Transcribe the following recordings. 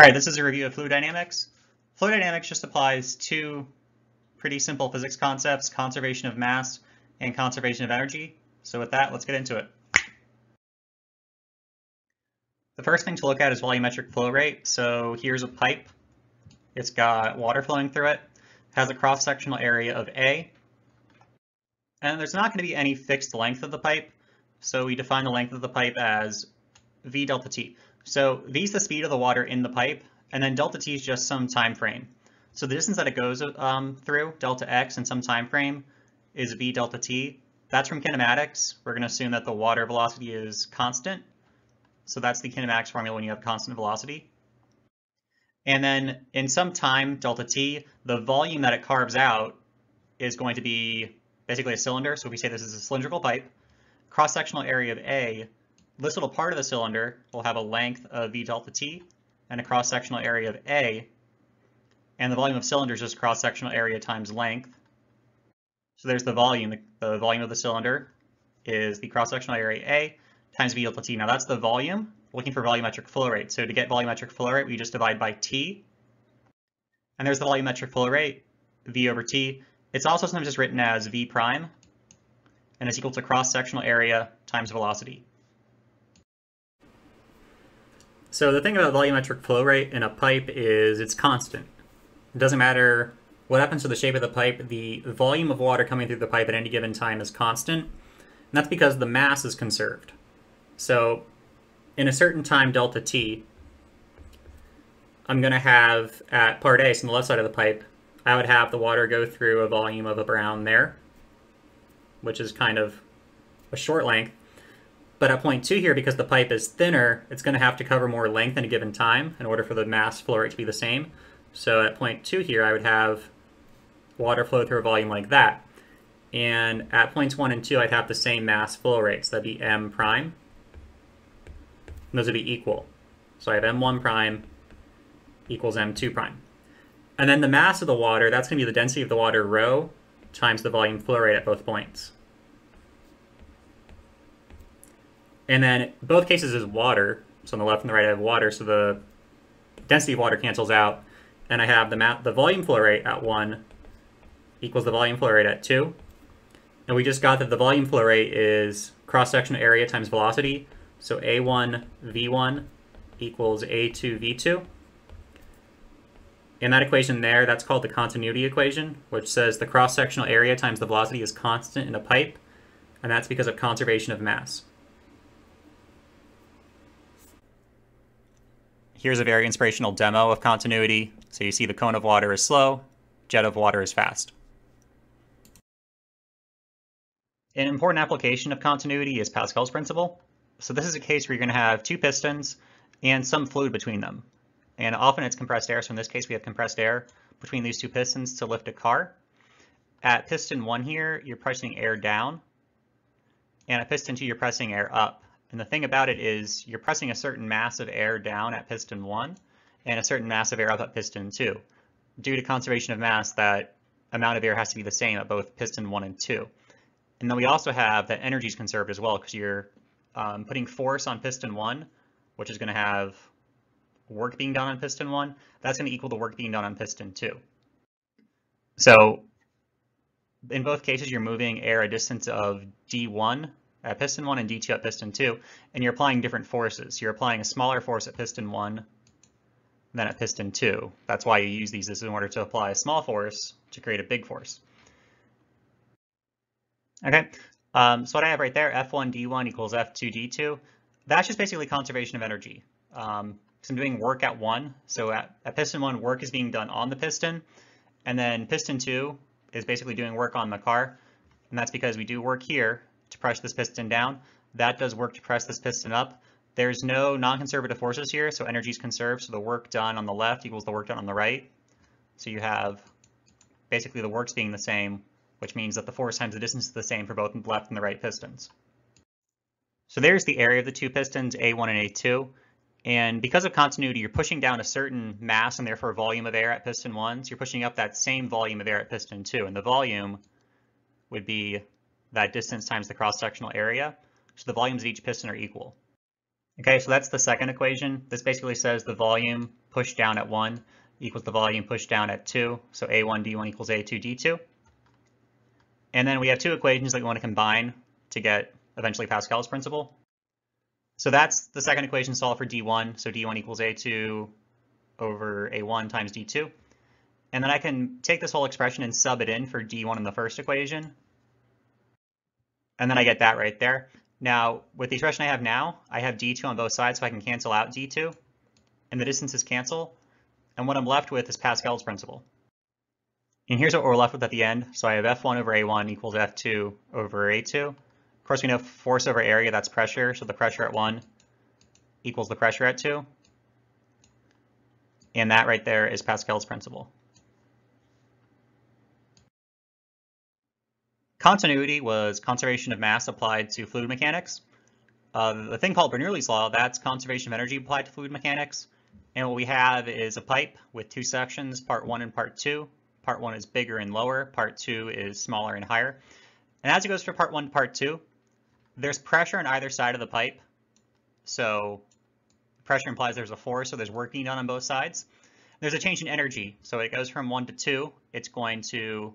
All right, this is a review of fluid dynamics. Fluid dynamics just applies two pretty simple physics concepts, conservation of mass and conservation of energy. So with that, let's get into it. The first thing to look at is volumetric flow rate. So here's a pipe. It's got water flowing through it. It has a cross-sectional area of A. And there's not going to be any fixed length of the pipe. So we define the length of the pipe as V delta T. So V is the speed of the water in the pipe, and then delta T is just some time frame. So the distance that it goes um, through, delta X, in some time frame is V delta T. That's from kinematics. We're going to assume that the water velocity is constant. So that's the kinematics formula when you have constant velocity. And then in some time, delta T, the volume that it carves out is going to be basically a cylinder. So if we say this is a cylindrical pipe, cross-sectional area of A, this little part of the cylinder will have a length of V delta T and a cross-sectional area of A, and the volume of cylinder is cross-sectional area times length. So there's the volume. The, volume of the cylinder is the cross-sectional area A times V delta T. Now that's the volume. looking for volumetric flow rate. So to get volumetric flow rate, we just divide by T. And there's the volumetric flow rate, V over T. It's also sometimes just written as V prime, and it's equal to cross-sectional area times velocity. So the thing about volumetric flow rate in a pipe is it's constant. It doesn't matter what happens to the shape of the pipe, the volume of water coming through the pipe at any given time is constant. And that's because the mass is conserved. So in a certain time delta t, I'm going to have at part A, so on the left side of the pipe, I would have the water go through a volume of around there, which is kind of a short length. But at point two here, because the pipe is thinner, it's going to have to cover more length in a given time in order for the mass flow rate to be the same. So at point two here, I would have water flow through a volume like that. And at points one and two, I'd have the same mass flow rates. So that'd be m prime. And those would be equal. So I have m1 prime equals m2 prime. And then the mass of the water, that's going to be the density of the water rho times the volume flow rate at both points. And then both cases is water. So on the left and the right I have water, so the density of water cancels out. And I have the, the volume flow rate at 1 equals the volume flow rate at 2. And we just got that the volume flow rate is cross-sectional area times velocity. So A1 V1 equals A2 V2. In that equation there, that's called the continuity equation, which says the cross-sectional area times the velocity is constant in a pipe, and that's because of conservation of mass. Here's a very inspirational demo of continuity. So you see the cone of water is slow, jet of water is fast. An important application of continuity is Pascal's principle. So this is a case where you're going to have two pistons and some fluid between them. And often it's compressed air, so in this case we have compressed air between these two pistons to lift a car. At piston 1 here, you're pressing air down, and at piston 2 you're pressing air up. And the thing about it is you're pressing a certain mass of air down at piston 1 and a certain mass of air up at piston 2. Due to conservation of mass, that amount of air has to be the same at both piston 1 and 2. And then we also have that energy is conserved as well because you're um, putting force on piston 1, which is going to have work being done on piston 1. That's going to equal the work being done on piston 2. So in both cases, you're moving air a distance of d1 at piston 1 and d2 at piston 2, and you're applying different forces. You're applying a smaller force at piston 1 than at piston 2. That's why you use these is in order to apply a small force to create a big force. Okay, um, so what I have right there, F1 D1 equals F2 D2, that's just basically conservation of energy. Um, so I'm doing work at 1, so at, at piston 1, work is being done on the piston, and then piston 2 is basically doing work on the car, and that's because we do work here to press this piston down. That does work to press this piston up. There's no non-conservative forces here, so energy is conserved, so the work done on the left equals the work done on the right. So you have basically the works being the same, which means that the force times the distance is the same for both the left and the right pistons. So there's the area of the two pistons, A1 and A2. And because of continuity, you're pushing down a certain mass and therefore volume of air at piston 1. So you're pushing up that same volume of air at piston 2. And the volume would be that distance times the cross-sectional area. So the volumes of each piston are equal. Okay, so that's the second equation. This basically says the volume pushed down at 1 equals the volume pushed down at 2. So A1 D1 equals A2 D2. And then we have two equations that we want to combine to get eventually Pascal's principle. So that's the second equation solved for D1. So D1 equals A2 over A1 times D2. And then I can take this whole expression and sub it in for D1 in the first equation. And then I get that right there. Now, with the expression I have now, I have D2 on both sides, so I can cancel out D2. And the distances cancel. And what I'm left with is Pascal's principle. And here's what we're left with at the end. So I have F1 over A1 equals F2 over A2. Of course, we know force over area, that's pressure. So the pressure at 1 equals the pressure at 2. And that right there is Pascal's principle. Continuity was conservation of mass applied to fluid mechanics. Uh, the thing called Bernoulli's law, that's conservation of energy applied to fluid mechanics. And what we have is a pipe with two sections, part one and part two. Part one is bigger and lower, part two is smaller and higher. And as it goes from part one to part two, there's pressure on either side of the pipe. So pressure implies there's a force, so there's work being done on both sides. There's a change in energy. So it goes from one to two, it's going to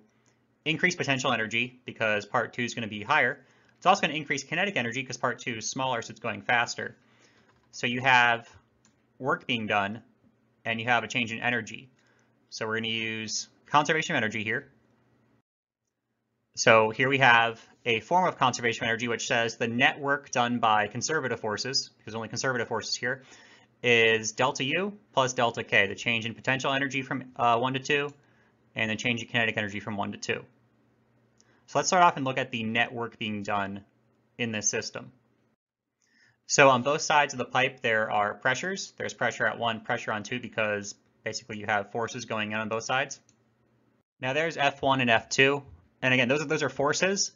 increase potential energy because part two is going to be higher. It's also going to increase kinetic energy because part two is smaller, so it's going faster. So you have work being done and you have a change in energy. So we're going to use conservation of energy here. So here we have a form of conservation of energy which says the net work done by conservative forces, because only conservative forces here, is delta U plus delta K, the change in potential energy from uh, 1 to 2, and the change in kinetic energy from 1 to 2. So let's start off and look at the net work being done in this system. So on both sides of the pipe, there are pressures. There's pressure at one, pressure on two, because basically you have forces going in on both sides. Now there's F1 and F2. And again, those are, those are forces.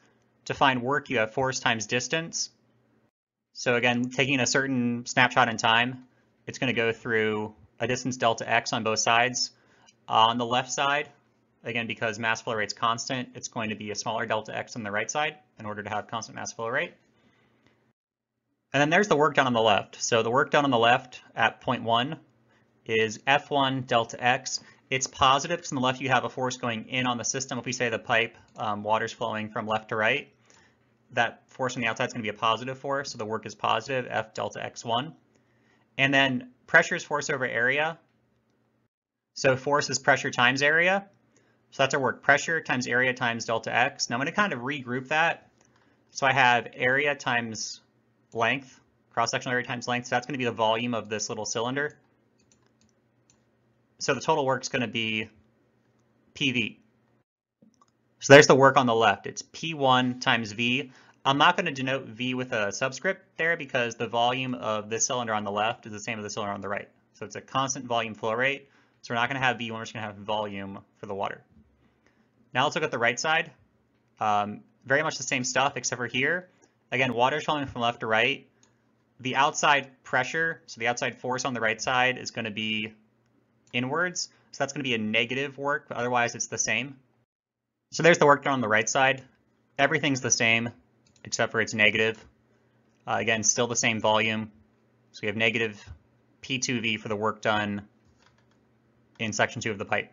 To find work, you have force times distance. So again, taking a certain snapshot in time, it's going to go through a distance delta x on both sides. On the left side, again, because mass flow rate's constant, it's going to be a smaller delta x on the right side in order to have constant mass flow rate. And then there's the work done on the left. So the work done on the left at point one is F1 delta X. It's positive because on the left you have a force going in on the system. If we say the pipe, um, water's flowing from left to right, that force on the outside is going to be a positive force, so the work is positive, F delta X1. And then pressure is force over area. So force is pressure times area. So that's our work, pressure times area times delta X. Now I'm going to kind of regroup that. So I have area times length, cross-sectional area times length. So that's going to be the volume of this little cylinder. So the total work is going to be PV. So there's the work on the left. It's P1 times V. I'm not going to denote V with a subscript there because the volume of this cylinder on the left is the same as the cylinder on the right. So it's a constant volume flow rate. So we're not going to have V1, we're just going to have volume for the water. Now let's look at the right side. Um, very much the same stuff except for here. Again, water flowing from left to right. The outside pressure, so the outside force on the right side is going to be inwards. So that's going to be a negative work, but otherwise it's the same. So there's the work done on the right side. Everything's the same, except for it's negative. Uh, again, still the same volume. So we have negative P2V for the work done in section two of the pipe.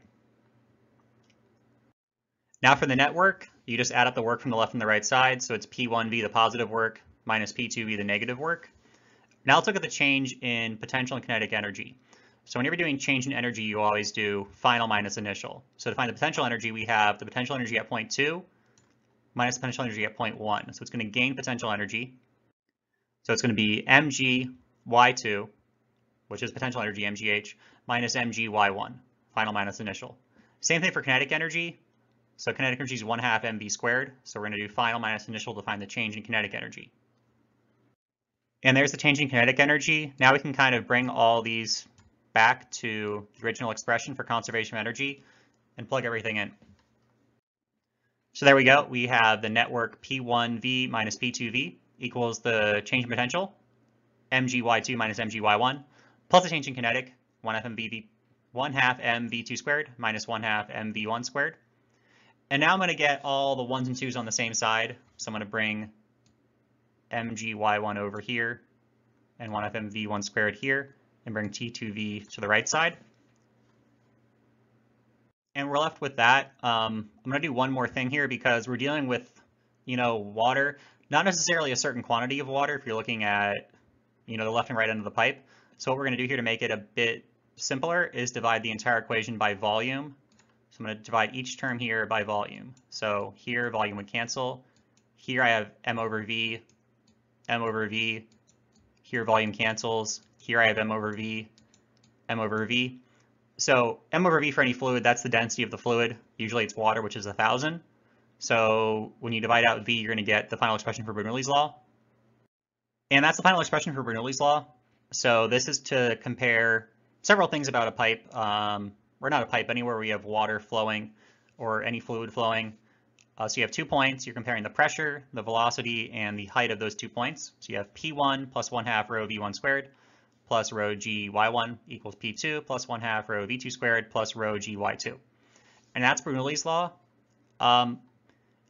Now for the network, you just add up the work from the left and the right side. So it's P1V, the positive work, minus P2V, the negative work. Now let's look at the change in potential and kinetic energy. So whenever you're doing change in energy, you always do final minus initial. So to find the potential energy, we have the potential energy at point two minus potential energy at point one. So it's going to gain potential energy. So it's going to be mg y2, which is potential energy mgh, minus mg y1, final minus initial. Same thing for kinetic energy. So kinetic energy is 1 half mv squared. So we're going to do final minus initial to find the change in kinetic energy. And there's the change in kinetic energy. Now we can kind of bring all these back to the original expression for conservation of energy and plug everything in. So there we go. We have the network P1V minus P2V equals the change in potential, mgy2 minus mgy1, plus the change in kinetic, 1 half mv, 1 half mv2 squared minus 1 half mv1 squared. And now I'm going to get all the ones and twos on the same side. So I'm going to bring mgy1 over here and 1 of mv1 squared here. and bring T2V to the right side. And we're left with that. Um, I'm going to do one more thing here because we're dealing with, you know, water, not necessarily a certain quantity of water if you're looking at, you know, the left and right end of the pipe. So what we're going to do here to make it a bit simpler is divide the entire equation by volume. So I'm going to divide each term here by volume. So here volume would cancel. Here I have m over v, m over v. Here volume cancels. Here I have m over v, m over v. So m over v for any fluid, that's the density of the fluid. Usually it's water, which is 1,000. So when you divide out v, you're going to get the final expression for Bernoulli's law. And that's the final expression for Bernoulli's law. So this is to compare several things about a pipe, um, or not a pipe, anywhere we have water flowing or any fluid flowing. Uh, so you have two points, you're comparing the pressure, the velocity, and the height of those two points. So you have P1 plus 1 half rho V1 squared plus rho g y1 equals p2 plus 1 half rho v2 squared plus rho g y2. And that's Bernoulli's law. Um,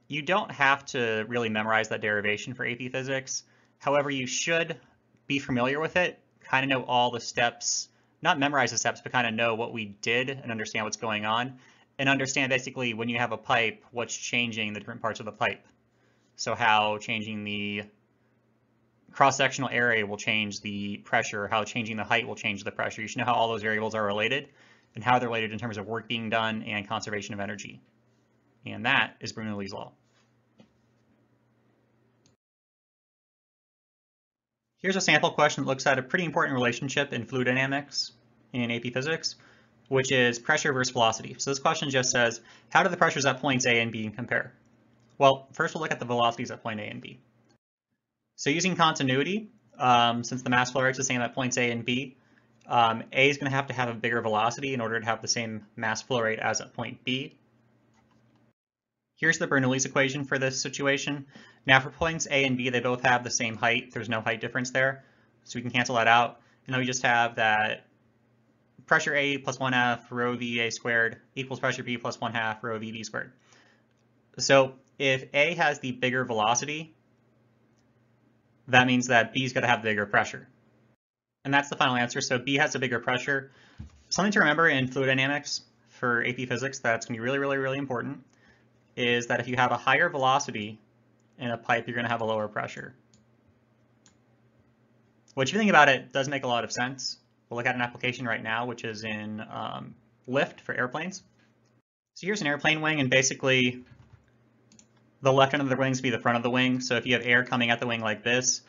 you don't have to really memorize that derivation for AP Physics. However, you should be familiar with it, kind of know all the steps, not memorize the steps, but kind of know what we did and understand what's going on, and understand basically when you have a pipe, what's changing the different parts of the pipe. So how changing the cross-sectional area will change the pressure, how changing the height will change the pressure. You should know how all those variables are related and how they're related in terms of work being done and conservation of energy. And that is Bernoulli's law. Here's a sample question that looks at a pretty important relationship in fluid dynamics in AP Physics, which is pressure versus velocity. So this question just says, how do the pressures at points A and B compare? Well, first we'll look at the velocities at point A and B. So using continuity, um, since the mass flow rate is the same at points A and B, um, A is going to have to have a bigger velocity in order to have the same mass flow rate as at point B. Here's the Bernoulli's equation for this situation. Now for points A and B, they both have the same height. There's no height difference there. So we can cancel that out. And then we just have that pressure A plus 1 half rho VA squared equals pressure B plus 1 half rho VB squared. So if A has the bigger velocity, that means that B's got to have the bigger pressure. And that's the final answer. So B has a bigger pressure. Something to remember in fluid dynamics for AP Physics that's going to be really, really, really important is that if you have a higher velocity in a pipe, you're going to have a lower pressure. Which, if you think about it, does make a lot of sense. We'll look at an application right now, which is in um, lift for airplanes. So here's an airplane wing, and basically the left end of the wings be the front of the wing. So if you have air coming at the wing like this,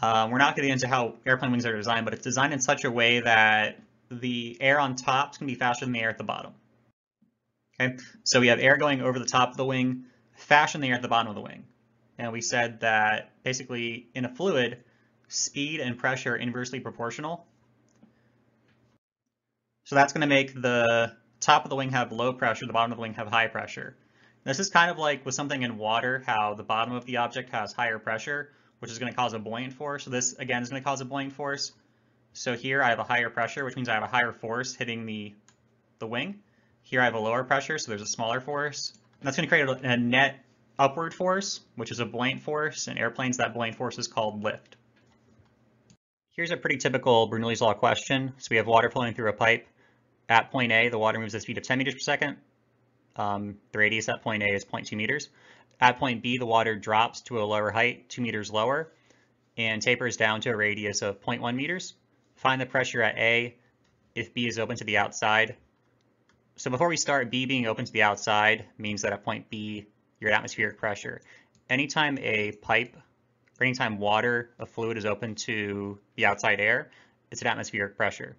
uh, we're not getting into how airplane wings are designed, but it's designed in such a way that the air on top is going to be faster than the air at the bottom. Okay, so we have air going over the top of the wing, faster than the air at the bottom of the wing. And we said that basically in a fluid, speed and pressure are inversely proportional. So that's going to make the top of the wing have low pressure, the bottom of the wing have high pressure. This is kind of like with something in water, how the bottom of the object has higher pressure, which is going to cause a buoyant force. So this, again, is going to cause a buoyant force. So here I have a higher pressure, which means I have a higher force hitting the, the wing. Here I have a lower pressure, so there's a smaller force. And that's going to create a, a net upward force, which is a buoyant force. In airplanes, that buoyant force is called lift. Here's a pretty typical Bernoulli's law question. So we have water flowing through a pipe. At point A, the water moves at a speed of 10 meters per second. Um, the radius at point A is 0.2 meters. At point B, the water drops to a lower height, 2 meters lower, and tapers down to a radius of 0.1 meters. Find the pressure at A if B is open to the outside. So before we start, B being open to the outside means that at point B, you're at atmospheric pressure. Anytime a pipe or anytime water, a fluid is open to the outside air, it's at atmospheric pressure.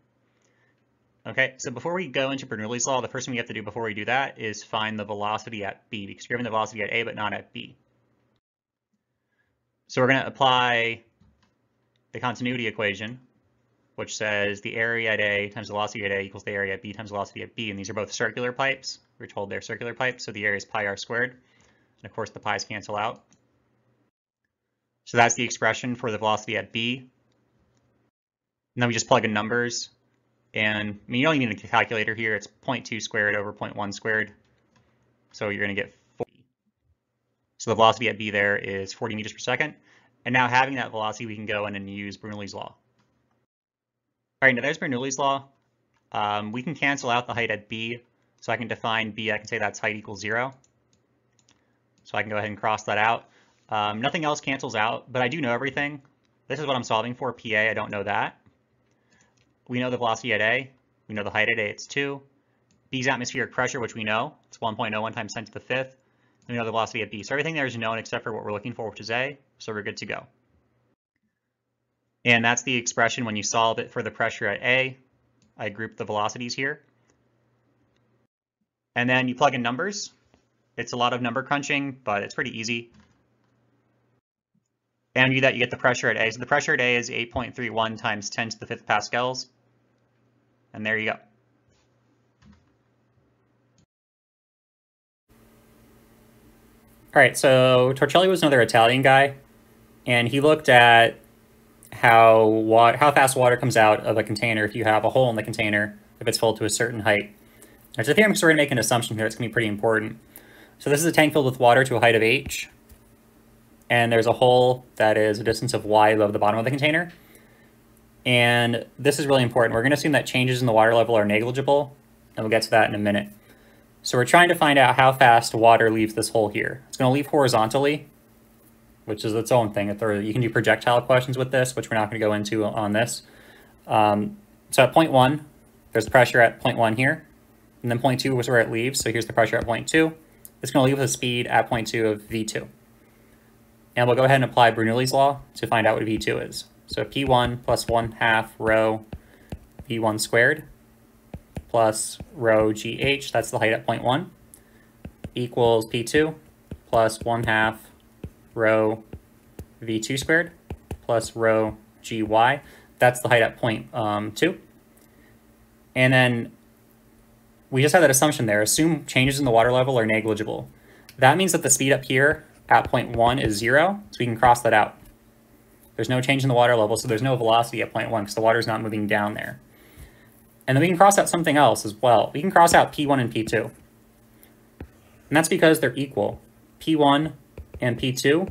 Okay, so before we go into Bernoulli's law, the first thing we have to do before we do that is find the velocity at B, because you're given the velocity at A, but not at B. So we're going to apply the continuity equation, which says the area at A times the velocity at A equals the area at B times velocity at B, and these are both circular pipes. We're told they're circular pipes, so the area is pi r squared, and of course the pi's cancel out. So that's the expression for the velocity at B. And then we just plug in numbers. And I mean, you don't need a calculator here. It's 0.2 squared over 0.1 squared. So you're going to get 40. So the velocity at b there is 40 meters per second. And now having that velocity, we can go in and use Bernoulli's law. All right, now there's Bernoulli's law. Um, we can cancel out the height at B. So I can define B, I can say that's height equals zero. So I can go ahead and cross that out. Um, nothing else cancels out, but I do know everything. This is what I'm solving for, PA, I don't know that. We know the velocity at A, we know the height at A, it's 2. B's atmospheric pressure, which we know, it's 1.01 times 10 to the fifth. And we know the velocity at B. So everything there is known except for what we're looking for, which is A, so we're good to go. And that's the expression when you solve it for the pressure at A. I group the velocities here. And then you plug in numbers. It's a lot of number crunching, but it's pretty easy. And you that you get the pressure at A. So the pressure at A is 8.31 times 10 to the fifth pascals. And there you go. All right, so Torricelli was another Italian guy, and he looked at how water, how fast water comes out of a container if you have a hole in the container if it's filled to a certain height. There's a theorem, so we're going to make an assumption here that's going to be pretty important. So this is a tank filled with water to a height of h, and there's a hole that is a distance of y above the bottom of the container. And this is really important. We're going to assume that changes in the water level are negligible, and we'll get to that in a minute. So we're trying to find out how fast water leaves this hole here. It's going to leave horizontally, which is its own thing. You can do projectile questions with this, which we're not going to go into on this. Um, so at point one, there's pressure at point one here. And then point two was where it leaves. So here's the pressure at point two. It's going to leave with a speed at point two of V2. And we'll go ahead and apply Bernoulli's law to find out what V2 is. So P1 plus 1 half rho V1 squared plus rho GH, that's the height at point 1, equals P2 plus 1 half rho V2 squared plus rho GY. That's the height at point um, 2. And then we just have that assumption there. Assume changes in the water level are negligible. That means that the speed up here at point 1 is 0, so we can cross that out. There's no change in the water level, so there's no velocity at point one because the water is not moving down there. And then we can cross out something else as well. We can cross out P1 and P2. And that's because they're equal. P1 and P2,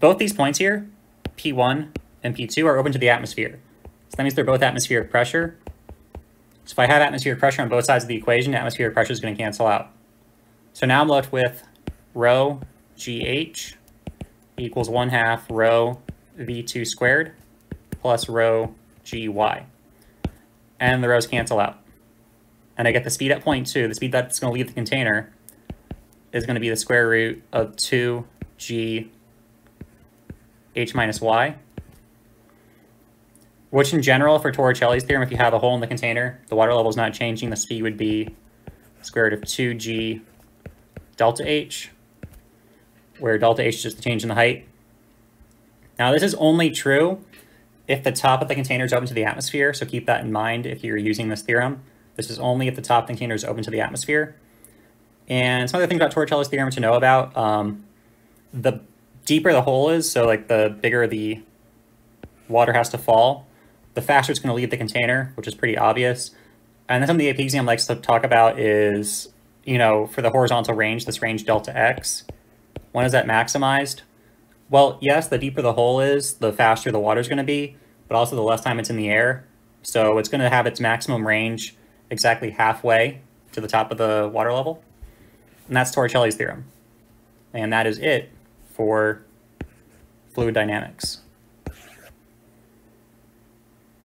both these points here, P1 and P2 are open to the atmosphere. So that means they're both atmospheric pressure. So if I have atmospheric pressure on both sides of the equation, atmospheric pressure is going to cancel out. So now I'm left with rho GH equals 1 half rho v2 squared plus rho gy. And the rhos cancel out. And I get the speed at point 2, the speed that's going to leave the container, is going to be the square root of 2g h minus y. Which in general, for Torricelli's theorem, if you have a hole in the container, the water level is not changing, the speed would be square root of 2g delta h, where delta h is just the change in the height. Now this is only true if the top of the container is open to the atmosphere, so keep that in mind if you're using this theorem. This is only if the top of the container is open to the atmosphere. And some other things about Torricelli's theorem to know about, um, the deeper the hole is, so like the bigger the water has to fall, the faster it's going to leave the container, which is pretty obvious. And then something the AP exam likes to talk about is, you know, for the horizontal range, this range delta x, when is that maximized? Well, yes, the deeper the hole is, the faster the water is going to be, but also the less time it's in the air. So it's going to have its maximum range exactly halfway to the top of the water level. And that's Torricelli's theorem. And that is it for fluid dynamics.